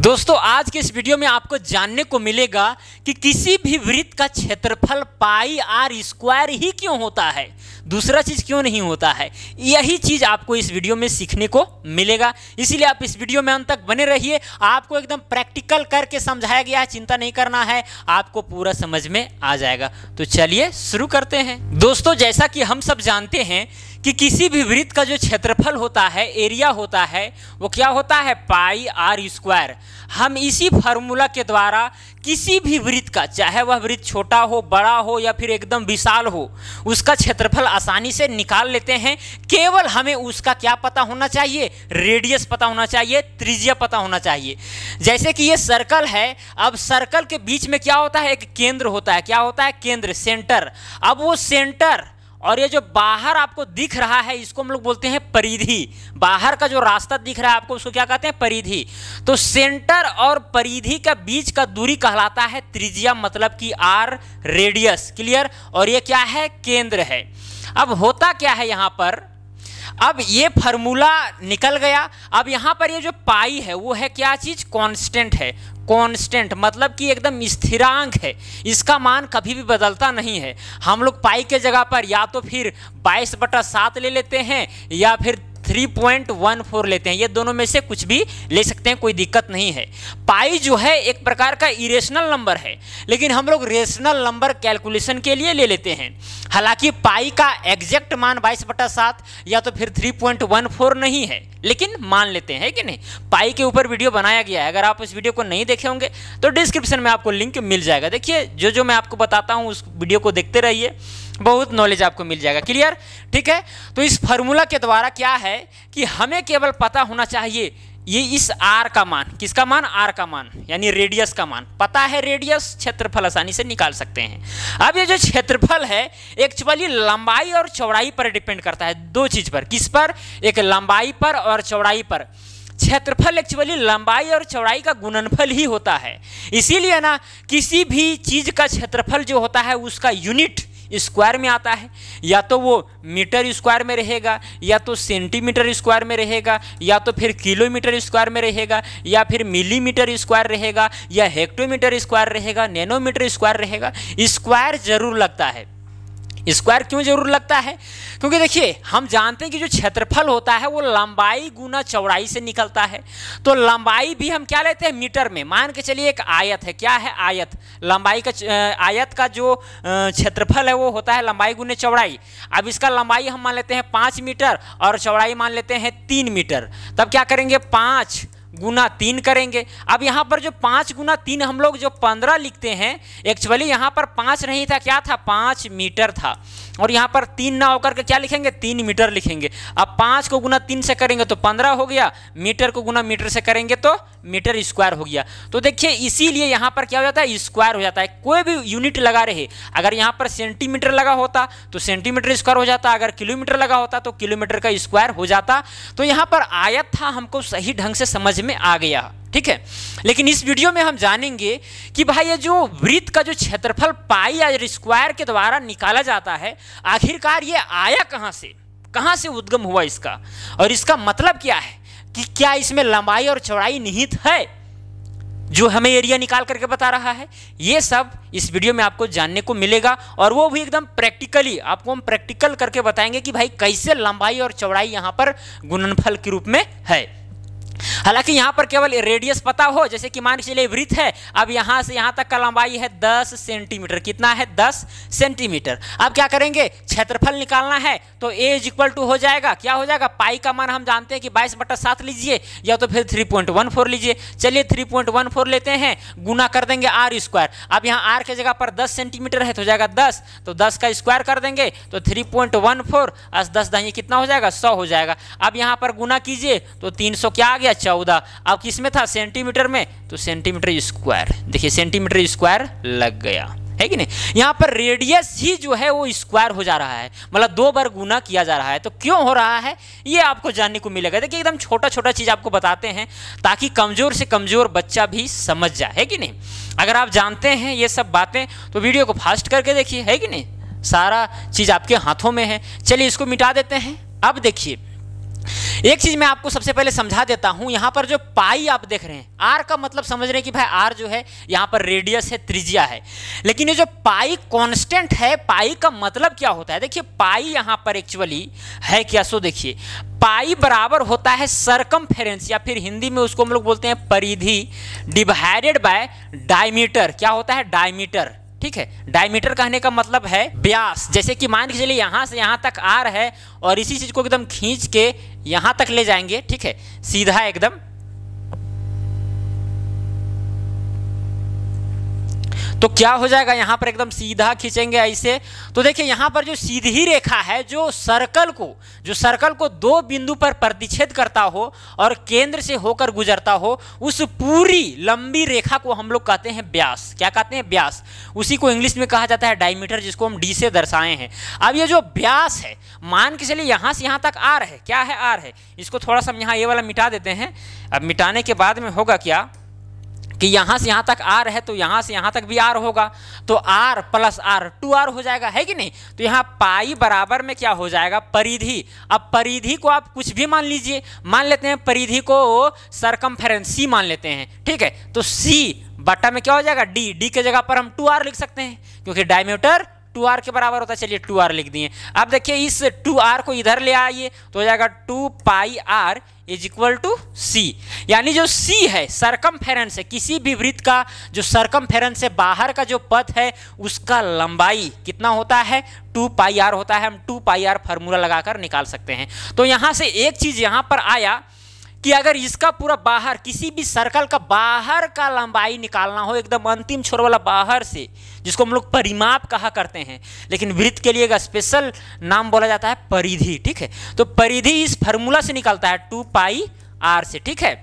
दोस्तों, आज के इस वीडियो में आपको जानने को मिलेगा कि किसी भी वृत्त का क्षेत्रफल पाई आर स्क्वायर ही क्यों होता है? दूसरा चीज़ क्यों नहीं होता है? यही चीज़ आपको इस वीडियो में सीखने को मिलेगा। इसीलिए आप इस वीडियो में अंत तक बने रहिए। आपको एकदम प्रैक्टिकल करके समझाया गया है, चिंता नहीं करना है, आपको पूरा समझ में आ जाएगा। तो चलिए शुरू करते हैं। दोस्तों, जैसा कि हम सब जानते हैं कि किसी भी वृत्त का जो क्षेत्रफल होता है एरिया होता है, वो क्या होता है? पाई आर स्क्वायर हम इसी फार्मूला के द्वारा किसी भी वृत्त का, चाहे वह वृत्त छोटा हो, बड़ा हो, या फिर एकदम विशाल हो, उसका क्षेत्रफल आसानी से निकाल लेते हैं। केवल हमें उसका क्या पता होना चाहिए? रेडियस पता होना चाहिए, त्रिज्या पता होना चाहिए। जैसे कि ये सर्कल है, अब सर्कल के बीच में क्या होता है? एक केंद्र होता है। क्या होता है? केंद्र सेंटर अब वो सेंटर और ये जो बाहर आपको दिख रहा है, इसको हम लोग बोलते हैं परिधि। बाहर का जो रास्ता दिख रहा है आपको, उसको क्या कहते हैं? परिधि। तो सेंटर और परिधि का बीच का दूरी कहलाता है त्रिज्या मतलब कि आर रेडियस। क्लियर? और ये क्या है? केंद्र है। अब होता क्या है यहाँ पर? अब ये फार्मूला निकल गया। अब यहाँ पर ये जो पाई है, वो है क्या चीज़? कांस्टेंट है। कांस्टेंट मतलब कि एकदम स्थिरांक है। इसका मान कभी भी बदलता नहीं है। हम लोग पाई के जगह पर या तो फिर बाईस बटा सात ले लेते हैं, या फिर 3.14 लेते हैं। ये दोनों में से कुछ भी ले सकते हैं, कोई दिक्कत नहीं है। पाई जो है, एक प्रकार का इरेशनल नंबर है। लेकिन हम लोग रेशनल नंबर कैलकुलेशन के लिए ले लेते हैं। हालाँकि पाई का एग्जैक्ट मान बाईस बटा सात या तो फिर 3.14 नहीं है, लेकिन मान लेते हैं कि नहीं? पाई के ऊपर वीडियो बनाया गया है। अगर आप उस वीडियो को नहीं देखे होंगे तो डिस्क्रिप्शन में आपको लिंक मिल जाएगा। देखिए जो जो मैं आपको बताता हूँ, उस वीडियो को देखते रहिए। बहुत नॉलेज आपको मिल जाएगा। क्लियर ठीक है? तो इस फार्मूला के द्वारा क्या है कि हमें केवल पता होना चाहिए, ये इस आर का मान। किसका मान? आर का मान, यानी रेडियस का मान। पता है रेडियस क्षेत्रफल आसानी से निकाल सकते हैं। अब ये जो क्षेत्रफल है एक्चुअली लंबाई और चौड़ाई पर डिपेंड करता है, दो चीज़ पर। किस पर? एक लंबाई पर और चौड़ाई पर। क्षेत्रफल एक्चुअली लंबाई और चौड़ाई का गुणनफल ही होता है। इसीलिए ना, किसी भी चीज़ का क्षेत्रफल जो होता है, उसका यूनिट स्क्वायर में आता है, या तो वो मीटर स्क्वायर में रहेगा, या तो सेंटीमीटर स्क्वायर में रहेगा, या तो फिर किलोमीटर स्क्वायर में रहेगा, या फिर मिलीमीटर स्क्वायर रहेगा, या हेक्टोमीटर स्क्वायर रहेगा, नैनोमीटर स्क्वायर रहेगा, स्क्वायर ज़रूर लगता है। स्क्वायर क्यों ज़रूर लगता है? क्योंकि देखिए, हम जानते हैं कि जो क्षेत्रफल होता है, वो लंबाई गुना चौड़ाई से निकलता है। तो लंबाई भी हम क्या लेते हैं? मीटर में। मान के चलिए एक आयत है। क्या है आयत? लंबाई का आयत का जो क्षेत्रफल है, वो होता है लंबाई गुने चौड़ाई। अब इसका लंबाई हम मान लेते हैं पाँच मीटर और चौड़ाई मान लेते हैं तीन मीटर। तब क्या करेंगे? पाँच। गुना तीन करेंगे। अब यहाँ पर जो पाँच गुना तीन हम लोग जो पंद्रह लिखते हैं एक्चुअली यहाँ पर पाँच नहीं था, क्या था? पाँच मीटर था। और यहाँ पर तीन ना होकर के क्या लिखेंगे? तीन मीटर लिखेंगे। अब पाँच को गुना तीन से करेंगे तो पंद्रह हो गया। मीटर को गुना मीटर से करेंगे तो मीटर स्क्वायर हो गया। तो देखिए, इसीलिए यहाँ पर क्या हो जाता है? स्क्वायर हो जाता है। कोई भी यूनिट लगा रहे, अगर यहाँ पर सेंटीमीटर लगा होता तो सेंटीमीटर स्क्वायर हो जाता। अगर किलोमीटर लगा होता तो किलोमीटर का स्क्वायर हो जाता। तो यहाँ पर आयत था, हमको सही ढंग से समझ में आ गया। ठीक है? लेकिन इस वीडियो में हम जानेंगे कि भाई ये जो वृत्त का जो क्षेत्रफल पाई या स्क्वायर के द्वारा निकाला जाता है, आखिरकार ये आया कहाँ से? कहाँ से उद्गम हुआ इसका? और इसका मतलब क्या है? कि क्या इसमें लंबाई और चौड़ाई निहित है? जो हमें एरिया निकाल करके बता रहा है, ये सब इस वीडियो में आपको जानने को मिलेगा। और वो भी एकदम प्रैक्टिकली आपको हम प्रैक्टिकल करके बताएँगे कि भाई कैसे लंबाई और चौड़ाई यहाँ पर गुणनफल के रूप में है। हालाँकि यहाँ पर केवल रेडियस पता हो, जैसे कि मान के चलिए वृत्त है, अब यहाँ से यहाँ तक का लंबाई है 10 सेंटीमीटर कितना है? 10 सेंटीमीटर अब क्या करेंगे? क्षेत्रफल निकालना है तो ए इज़ इक्वल टू हो जाएगा। क्या हो जाएगा? पाई का मान हम जानते हैं कि बाईस बटा सात लीजिए, या तो फिर थ्री पॉइंट वन फोर लीजिए। चलिए थ्री पॉइंट वन फोर लेते हैं गुना कर देंगे आर स्क्वायर अब यहाँ आर के जगह पर दस सेंटीमीटर है तो हो जाएगा दस। तो दस का स्क्वायर कर देंगे तो थ्री पॉइंट वन फोर दस दाइए कितना हो जाएगा? सौ हो जाएगा। अब यहाँ पर गुना कीजिए तो तीन सौ क्या आ गया? चौदह अब किसमें था? सेंटीमीटर में। तो सेंटीमीटर स्क्वायर। देखिए, सेंटीमीटर स्क्वायर लग गया। है कि नहीं? यहाँ पर रेडियस ही जो है वो स्क्वायर हो जा रहा है। मतलब दो बार गुना किया जा रहा है। तो क्यों हो रहा है? ये आपको जानने को मिलेगा। देखिए, एकदम छोटा छोटा चीज़ आपको बताते हैं, ताकि कमज़ोर से कमज़ोर बच्चा भी समझ जाए। है कि नहीं? अगर आप जानते हैं ये सब बातें तो वीडियो को फास्ट करके देखिए। है कि नहीं? सारा चीज़ आपके हाथों में है। चलिए, इसको मिटा देते हैं। अब देखिए एक चीज़ मैं आपको सबसे पहले समझा देता हूँ, यहाँ पर जो पाई आप देख रहे हैं, आर का मतलब समझ रहे हैं कि भाई आर जो है, यहाँ पर रेडियस है, त्रिज्या है। लेकिन ये जो पाई कांस्टेंट है, पाई का मतलब क्या होता है? देखिए, पाई यहाँ पर एक्चुअली है क्या? सो देखिए, पाई बराबर होता है सरकम या फिर हिंदी में उसको हम लोग बोलते हैं परिधि डिवाइडेड बाय डायमीटर क्या होता है? डायमीटर ठीक है? डायमीटर कहने का मतलब है व्यास जैसे कि मान के चलिए, यहाँ से यहाँ तक आर है, और इसी चीज़ को एकदम खींच के यहाँ तक ले जाएँगे ठीक है? सीधा एकदम तो क्या हो जाएगा? यहाँ पर एकदम सीधा खींचेंगे ऐसे। तो देखिए, यहाँ पर जो सीधी रेखा है, जो सर्कल को, जो सर्कल को दो बिंदु पर प्रतिच्छेद करता हो और केंद्र से होकर गुजरता हो, उस पूरी लंबी रेखा को हम लोग कहते हैं ब्यास। क्या कहते हैं? ब्यास। उसी को इंग्लिश में कहा जाता है डायमीटर, जिसको हम डी से दर्शाए हैं। अब ये जो ब्यास है, मान के चलिए यहाँ से यहाँ तक आर है। क्या है? आर है। इसको थोड़ा सा हम यहाँ ये वाला मिटा देते हैं। अब मिटाने के बाद में होगा क्या? कि यहाँ से यहाँ तक आर है तो यहाँ से यहाँ तक भी आर होगा। तो R plus R, two R हो जाएगा, है कि नहीं? तो यहाँ पाई बराबर में क्या हो जाएगा? परिधि। अब परिधि को आप कुछ भी मान लीजिए, मान लेते हैं परिधि को सरकम सी मान लेते हैं, ठीक है? तो सी बट्टा में क्या हो जाएगा? डी डी के जगह पर हम टू आर लिख सकते हैं, क्योंकि डायमीटर टू आर के बराबर होता है, चलिए टू आर लिख दिए। अब देखिए, इस टू आर को इधर ले आइए तो हो जाएगा two pi R is equal to C यानी जो सी है सरकम है, किसी भी वृत्त का, जो सरकम से बाहर का जो पथ है, उसका लंबाई कितना होता है? टू पाई आर होता है। हम टू पाई आर फार्मूला लगाकर निकाल सकते हैं। तो यहाँ से एक चीज़ यहाँ पर आया कि अगर इसका पूरा बाहर, किसी भी सर्कल का बाहर का लंबाई निकालना हो, एकदम अंतिम छोर वाला बाहर से, जिसको हम लोग परिमाप कहा करते हैं, लेकिन वृत्त के लिए एक स्पेशल नाम बोला जाता है परिधि, ठीक है? तो परिधि इस फार्मूला से निकलता है टू पाई आर से, ठीक है?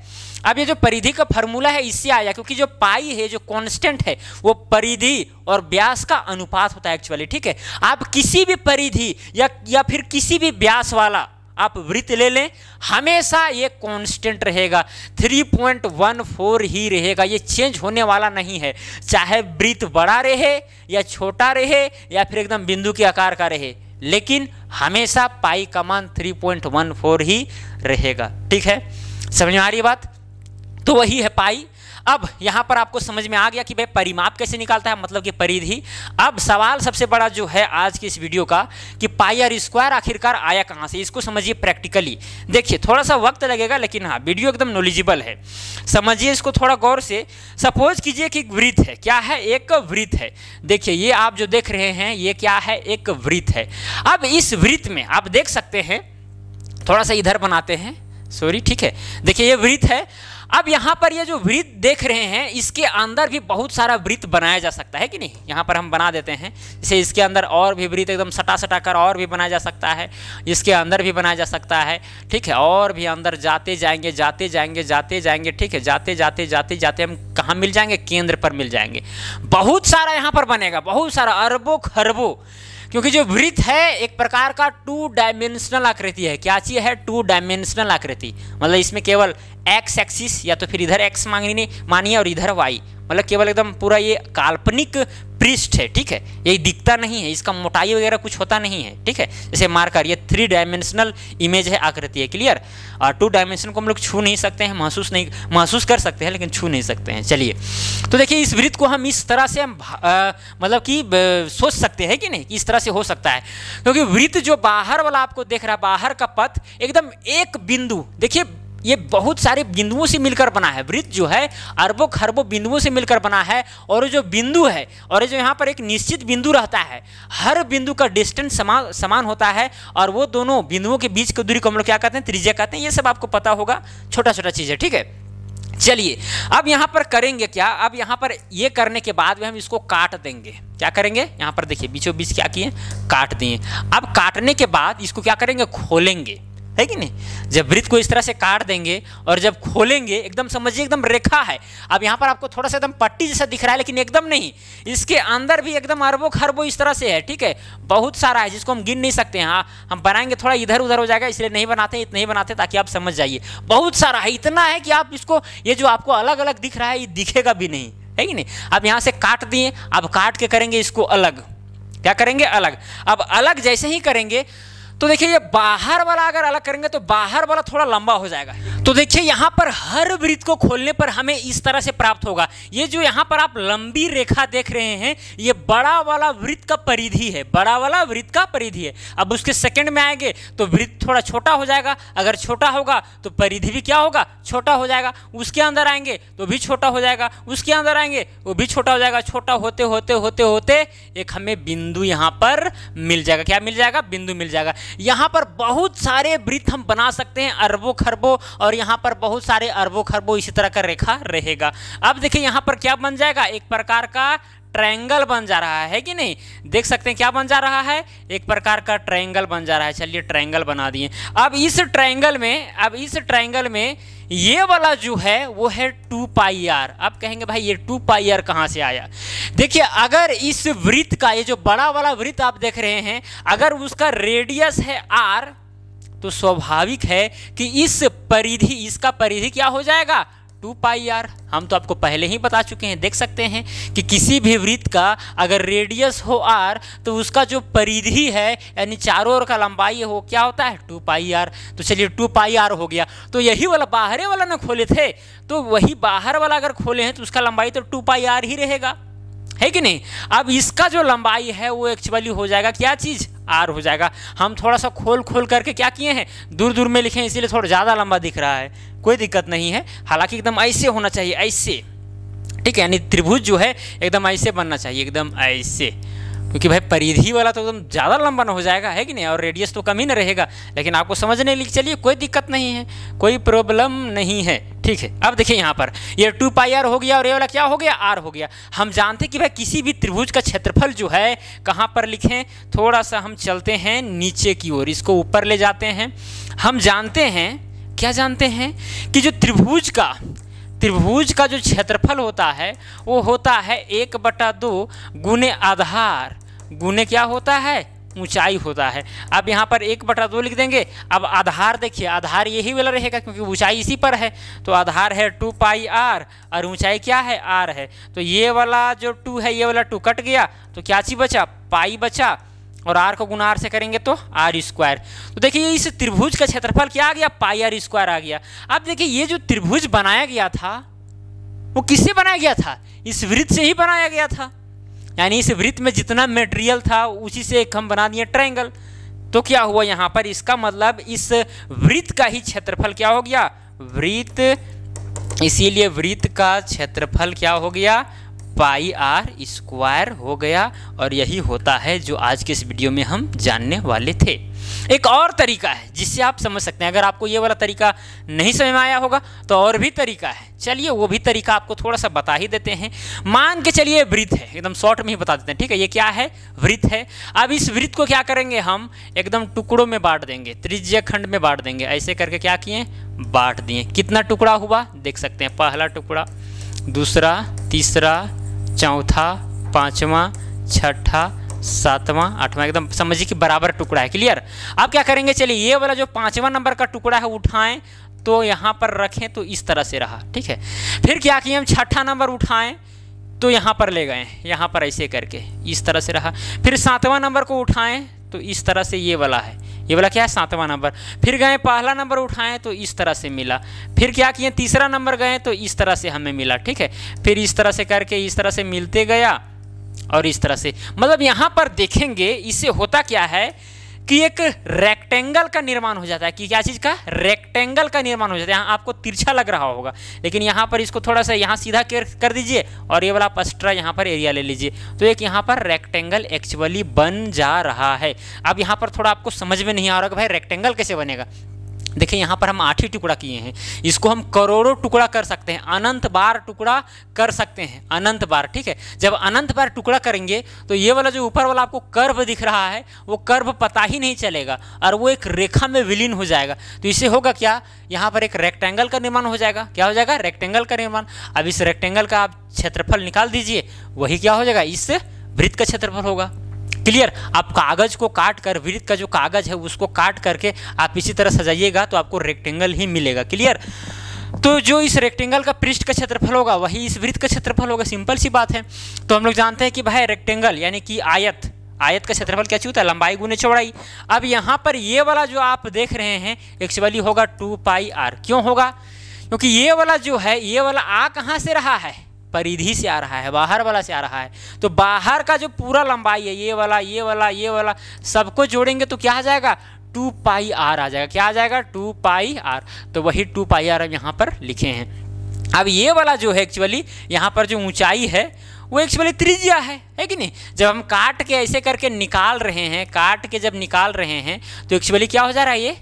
अब ये जो परिधि का फार्मूला है, इससे आया, क्योंकि जो पाई है, जो कांस्टेंट है, वो परिधि और व्यास का अनुपात होता है एक्चुअली ठीक है? आप किसी भी परिधि या या फिर किसी भी व्यास वाला आप वृत्त ले लें, हमेशा ये कांस्टेंट रहेगा। 3.14 ही रहेगा। ये चेंज होने वाला नहीं है। चाहे वृत्त बड़ा रहे या छोटा रहे या फिर एकदम बिंदु के आकार का रहे, लेकिन हमेशा पाई का मान 3.14 ही रहेगा। ठीक है? समझ में आ रही बात? तो वही है पाई। अब यहाँ पर आपको समझ में आ गया कि भाई परिमाप कैसे निकालता है मतलब कि परिधि। अब सवाल सबसे बड़ा जो है आज की इस वीडियो का कि पाई आर स्क्वायर आखिरकार आया कहाँ से, इसको समझिए प्रैक्टिकली। देखिए, थोड़ा सा वक्त लगेगा, लेकिन हाँ वीडियो एकदम नॉलेजिबल है। समझिए इसको थोड़ा गौर से। सपोज़ कीजिए कि वृत्त है, क्या है? एक वृत्त है। देखिए, ये आप जो देख रहे हैं, ये क्या है? एक वृत्त है। अब इस वृत्त में आप देख सकते हैं, थोड़ा सा इधर बनाते हैं। सॉरी ठीक है? देखिए, ये वृत्त है। अब यहाँ पर ये जो वृत्त देख रहे हैं, इसके अंदर भी बहुत सारा वृत्त बनाया जा सकता है कि नहीं? यहाँ पर हम बना देते हैं। जैसे इसके अंदर और भी वृत्त एकदम सटा सटा कर और भी बनाया जा सकता है। इसके अंदर भी बनाया जा सकता है। ठीक है, और भी अंदर जाते जाएँगे जाते जाएँगे जाते जाएँगे। ठीक है, जाते जाते जाते जाते हम कहाँ मिल जाएँगे? केंद्र पर मिल जाएँगे। बहुत सारा यहाँ पर बनेगा, बहुत सारा, अरबों खरबों। क्योंकि जो वृत्त है, एक प्रकार का टू डायमेंशनल आकृति है। क्या चीज़ है? टू डायमेंशनल आकृति। मतलब इसमें केवल एक्स एक्सिस या तो फिर इधर एक्स मांगनी मानिए और इधर वाई मतलब केवल एकदम पूरा ये काल्पनिक पृष्ठ है, ठीक है? ये दिखता नहीं है, इसका मोटाई वगैरह कुछ होता नहीं है, ठीक है? जैसे मार्कर ये थ्री डायमेंशनल इमेज है आकृति है क्लियर और टू डायमेंशन को हम लोग छू नहीं सकते हैं, महसूस नहीं, महसूस कर सकते हैं, लेकिन छू नहीं सकते हैं, चलिए। तो देखिए, इस वृत्त को हम इस तरह से हम मतलब कि सोच सकते हैं कि नहीं, कि इस तरह से हो सकता है? क्योंकि वृत्त जो बाहर वाला आपको देख रहा है, बाहर का पथ, एकदम एक बिंदु, देखिए ये बहुत सारे बिंदुओं से मिलकर बना है। वृत्त जो है, अरबों, खरबों बिंदुओं से मिलकर बना है और जो बिंदु है और जो यहाँ पर एक निश्चित बिंदु रहता है, हर बिंदु का डिस्टेंस समान समान होता है और वो दोनों बिंदुओं के बीच की दूरी को हम लोग क्या कहते हैं, त्रिज्या कहते हैं, ये सब आपको पता होगा छोटा छोटा चीज़ है ठीक है? चलिए, अब यहाँ पर करेंगे क्या? अब यहाँ पर ये करने के बाद में हम इसको काट देंगे। क्या करेंगे? यहाँ पर देखिए बीचों बीच क्या किए? काट दिए। अब काटने के बाद इसको क्या करेंगे? खोलेंगे। है कि नहीं? जब वृत्त को इस तरह से काट देंगे और जब खोलेंगे, एकदम समझिए, एकदम रेखा है। अब यहाँ पर आपको थोड़ा सा एकदम पट्टी जैसा दिख रहा है, लेकिन एकदम नहीं। इसके अंदर भी एकदम अरबों खरबों इस तरह से है, ठीक है? बहुत सारा है, जिसको हम गिन नहीं सकते हाँ। हम बनाएँगे, थोड़ा इधर उधर हो जाएगा, इसलिए नहीं बनाते इतना ही बनाते ताकि आप समझ जाइए। बहुत सारा है, इतना है कि आप इसको, ये जो आपको अलग अलग दिख रहा है, ये दिखेगा भी नहीं। है कि नहीं? अब यहाँ से काट दिए, अब काट के करेंगे इसको अलग। क्या करेंगे? अलग। अब अलग जैसे ही करेंगे तो देखिए ये बाहर वाला अगर अलग करेंगे तो बाहर वाला थोड़ा लंबा हो जाएगा। तो देखिए यहाँ पर हर वृत्त को खोलने पर हमें इस तरह से प्राप्त होगा। ये जो यहाँ पर आप लंबी रेखा देख रहे हैं, ये बड़ा वाला वृत्त का परिधि है, बड़ा वाला वृत्त का परिधि है। अब उसके सेकंड में आएँगे तो वृत्त थोड़ा छोटा हो जाएगा। अगर छोटा होगा तो परिधि भी क्या होगा? छोटा हो जाएगा। उसके अंदर आएँगे तो भी छोटा हो जाएगा। उसके अंदर आएँगे वो भी छोटा हो जाएगा। छोटा होते होते होते होते एक हमें बिंदु यहाँ पर मिल जाएगा। क्या मिल जाएगा? बिंदु मिल जाएगा। यहाँ पर बहुत सारे वृत्त हम बना सकते हैं, अरबों खरबों, और यहाँ पर बहुत सारे अरबों खरबों इसी तरह का रेखा रहेगा। अब देखिए यहाँ पर क्या बन जाएगा? एक प्रकार का ट्रायंगल बन जा रहा है कि नहीं? देख सकते हैं क्या बन जा रहा है? एक प्रकार का ट्रायंगल बन जा रहा है। चलिए ट्रायंगल बना दिए। अब इस ट्रायंगल में, अब इस ट्रायंगल में ये वाला जो है, वो है टू पाई आर। आप कहेंगे, भाई, ये टू पाई आर कहाँ से आया? देखिए, अगर इस वृत्त का, ये जो बड़ा वाला वृत्त आप देख रहे हैं, अगर उसका रेडियस है आर तो स्वाभाविक है कि इस परिधि, इसका परिधि क्या हो जाएगा? टू पाई आर हम तो आपको पहले ही बता चुके हैं, देख सकते हैं कि किसी भी वृत्त का अगर रेडियस हो आर तो उसका जो परिधि है, यानी चारों ओर का लंबाई हो क्या होता है? टू पाई आर तो चलिए, टू पाई आर हो गया। तो यही वाला बाहरे वाला ना खोले थे? तो वही बाहर वाला अगर खोले हैं तो उसका लंबाई तो टू पाई आर ही रहेगा। है कि नहीं? अब इसका जो लंबाई है, वो एक्चुअली हो जाएगा क्या चीज़? आर हो जाएगा। हम थोड़ा सा खोल खोल करके क्या किए हैं? दूर दूर में लिखे हैं, इसीलिए थोड़ा ज़्यादा लंबा दिख रहा है। कोई दिक्कत नहीं है। हालाँकि एकदम ऐसे होना चाहिए, ऐसे। ठीक है, यानी त्रिभुज जो है, एकदम ऐसे बनना चाहिए, एकदम ऐसे। क्योंकि भाई परिधि वाला तो एकदम ज़्यादा लंबा ना हो जाएगा, है कि नहीं? और रेडियस तो कम ही ना रहेगा। लेकिन आपको समझने लिए चलिए, कोई दिक्कत नहीं है, कोई प्रॉब्लम नहीं है। ठीक है, अब देखिए यहाँ पर, ये टू पाई आर हो गया और ये वाला क्या हो गया? आर हो गया। हम जानते कि भाई किसी भी त्रिभुज का क्षेत्रफल जो है, कहाँ पर लिखें? थोड़ा सा हम चलते हैं नीचे की ओर, इसको ऊपर ले जाते हैं। हम जानते हैं क्या जानते हैं कि जो त्रिभुज का त्रिभुज का जो क्षेत्रफल होता है, वो होता है एक बटा दो गुने आधार। गुने क्या होता है? ऊंचाई होता है। अब यहाँ पर एक बटा दो लिख देंगे। अब आधार देखिए, आधार यही वाला रहेगा क्योंकि ऊंचाई इसी पर है। तो आधार है टू पाई आर और ऊंचाई क्या है? आर है। तो ये वाला जो टू है, ये वाला टू कट गया। तो क्या चीज़ बचा? पाई बचा। और आर को गुना आर से करेंगे तो आर स्क्वायर तो देखिए इस त्रिभुज का क्षेत्रफल क्या आ गया? पाई आर स्क्वायर आ गया। अब देखिए ये जो त्रिभुज बनाया गया था, वो किससे बनाया गया था? इस वृत्त से ही बनाया गया था। यानी इस वृत्त में जितना मेटेरियल था, उसी से एक हम बना दिए ट्रायंगल तो क्या हुआ यहाँ पर? इसका मतलब इस वृत्त का ही क्षेत्रफल क्या हो गया? वृत्त। इसीलिए वृत्त का क्षेत्रफल क्या हो गया? पाई आर स्क्वायर हो गया और यही होता है जो आज के इस वीडियो में हम जानने वाले थे। एक और तरीका है, जिससे आप समझ सकते हैं। अगर आपको ये वाला तरीका नहीं समझ में आया होगा तो और भी तरीका है। चलिए, वो भी तरीका आपको थोड़ा सा बता ही देते हैं। मान के चलिए वृत्त है, एकदम शॉर्ट में ही बता देते हैं, ठीक है? ये क्या है? वृत्त है। अब इस वृत्त को क्या करेंगे हम? एकदम टुकड़ों में बांट देंगे, त्रिज्य खंड में बांट देंगे। ऐसे करके क्या किए? बांट दिए। कितना टुकड़ा हुआ? देख सकते हैं, पहला टुकड़ा, दूसरा, तीसरा चौथा, पाँचवा, छठा, सातवां, आठवां। एकदम समझिए कि बराबर टुकड़ा है। क्लियर अब क्या करेंगे? चलिए, ये वाला जो पाँचवा नंबर का टुकड़ा है, उठाएँ। तो यहाँ पर रखें तो इस तरह से रहा। ठीक है? फिर क्या किए हम? छठा नंबर उठाएँ तो यहाँ पर ले गए। यहाँ पर ऐसे करके, इस तरह से रहा। फिर सातवां नंबर को उठाएँ तो इस तरह से ये वाला है। ये वाला क्या है? सातवां नंबर। फिर गए, पहला नंबर उठाएँ तो इस तरह से मिला। फिर क्या किए? तीसरा नंबर गए तो इस तरह से हमें मिला, ठीक है? फिर इस तरह से करके, इस तरह से मिलते गया और इस तरह से। मतलब यहाँ पर देखेंगे, इससे होता क्या है? कि एक रेक्टेंगल का निर्माण हो जाता है। कि क्या चीज़ का? रेक्टेंगल का निर्माण हो जाता है। यहाँ आपको तिरछा लग रहा होगा। लेकिन यहाँ पर इसको थोड़ा सा यहाँ सीधा कर दीजिए और ये वाला पस्ट्रा यहाँ पर एरिया ले लीजिए। तो एक यहाँ पर रेक्टेंगल एक्चुअली बन जा रहा है। अब यहाँ पर थोड़ा आपको समझ में नहीं आ रहा कि भाई रेक्टेंगल कैसे बनेगा? देखिए, यहाँ पर हम आठ ही टुकड़ा किए हैं। इसको हम करोड़ों टुकड़ा कर सकते हैं, अनंत बार टुकड़ा कर सकते हैं, अनंत बार, ठीक है? जब अनंत बार टुकड़ा करेंगे तो ये वाला जो ऊपर वाला आपको कर्व दिख रहा है, वो कर्व पता ही नहीं चलेगा, और वो एक रेखा में विलीन हो जाएगा। तो इससे होगा क्या? यहाँ पर एक रेक्टेंगल का निर्माण हो जाएगा। क्या हो जाएगा? रेक्टेंगल का निर्माण। अब इस रेक्टेंगल का आप क्षेत्रफल निकाल दीजिए, वही क्या हो जाएगा? इस वृत्त का क्षेत्रफल होगा। क्लियर? आप कागज़ को काट कर वृत्त का जो कागज़ है, उसको काट करके आप इसी तरह सजाइएगा तो आपको रेक्टेंगल ही मिलेगा। क्लियर? तो जो इस रेक्टेंगल का पृष्ठ का क्षेत्रफल होगा, वही इस वृत्त का क्षेत्रफल होगा। सिंपल सी बात है। तो हम लोग जानते हैं कि भाई रेक्टेंगल यानी कि आयत आयत का क्षेत्रफल क्या चाहिए है? लंबाई गुने चौड़ाई। अब यहाँ पर ये वाला जो आप देख रहे हैं एक्चुअली होगा टू पाई आर क्यों होगा? क्योंकि ये वाला जो है, ये वाला आ कहाँ से रहा है? परिधि से आ रहा है, बाहर वाला से आ रहा है। तो बाहर का जो पूरा लंबाई है, ये वाला ये वाला ये वाला सबको जोड़ेंगे तो क्या आ जाएगा? टू पाई आर आ जाएगा। क्या आ जाएगा? Two pi R. तो वही टू पाई आर यहाँ पर लिखे हैं। अब ये वाला जो है एक्चुअली यहाँ पर जो ऊंचाई है, वो एक्चुअली त्रिज्या है है कि नहीं? जब हम काट के ऐसे करके निकाल रहे हैं, काट के जब निकाल रहे हैं तो एक्चुअली क्या हो जा रहा है ये?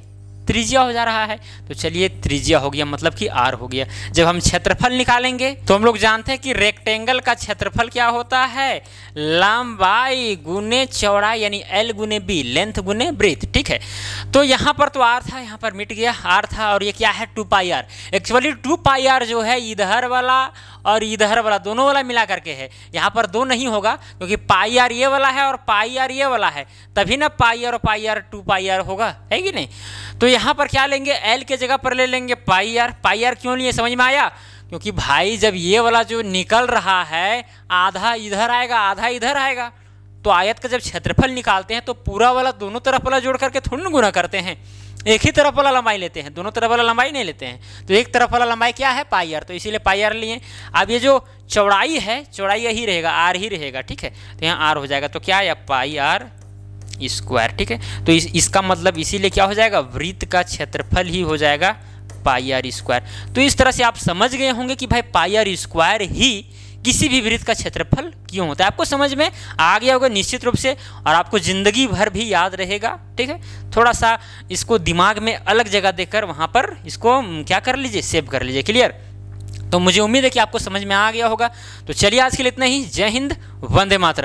त्रिज्या हो जा रहा है। तो चलिए त्रिज्या हो गया मतलब कि आर हो गया। जब हम क्षेत्रफल निकालेंगे तो हम लोग जानते हैं कि रेक्टेंगल का क्षेत्रफल क्या होता है? लंबाई गुने चौड़ाई, यानी एल गुने बी लेंथ गुने ब्रीथ ठीक है? तो यहाँ पर तो आर था, यहाँ पर मिट गया। आर था, और ये क्या है? Two pi R actually two pi R जो है, इधर वाला और इधर वाला, दोनों वाला मिला करके है। यहाँ पर दो नहीं होगा, क्योंकि पाई आर ये वाला है और पाई आर ये वाला है। तभी ना पाई आर और pi R two pi R होगा, है कि नहीं? तो यहाँ पर क्या लेंगे? एल के जगह पर ले लेंगे पाई आर पाई आर क्यों लिए? समझ में आया? क्योंकि भाई जब ये वाला जो निकल रहा है, आधा इधर आएगा, आधा इधर आएगा तो आयत का जब क्षेत्रफल निकालते हैं तो पूरा वाला दोनों तरफ़ वाला जोड़ करके थोड़ी गुना करते हैं। एक ही तरफ़ वाला लंबाई लेते हैं, दोनों तरफ़ वाला लंबाई नहीं लेते हैं। तो एक तरफ़ वाला लंबाई क्या है? पाई आर तो इसीलिए पाई आर लिए। अब ये जो चौड़ाई है, चौड़ाई यही रहेगा आर ही रहेगा, ठीक है? तो यहाँ आर हो जाएगा। तो क्या है? पाई आर स्क्वायर ठीक है? तो इस, इसका मतलब इसीलिए क्या हो जाएगा? वृत्त का क्षेत्रफल ही हो जाएगा पाई आर स्क्वायर तो इस तरह से आप समझ गए होंगे कि भाई पाई आर स्क्वायर ही किसी भी वृत्त का क्षेत्रफल क्यों होता है। आपको समझ में आ गया होगा निश्चित रूप से, और आपको ज़िंदगी भर भी याद रहेगा, ठीक है? थोड़ा सा इसको दिमाग में अलग जगह देकर वहाँ पर इसको क्या कर लीजिए? सेव कर लीजिए क्लियर तो मुझे उम्मीद है कि आपको समझ में आ गया होगा। तो चलिए आज के लिए इतना ही। जय हिंद, वंदे मातरम।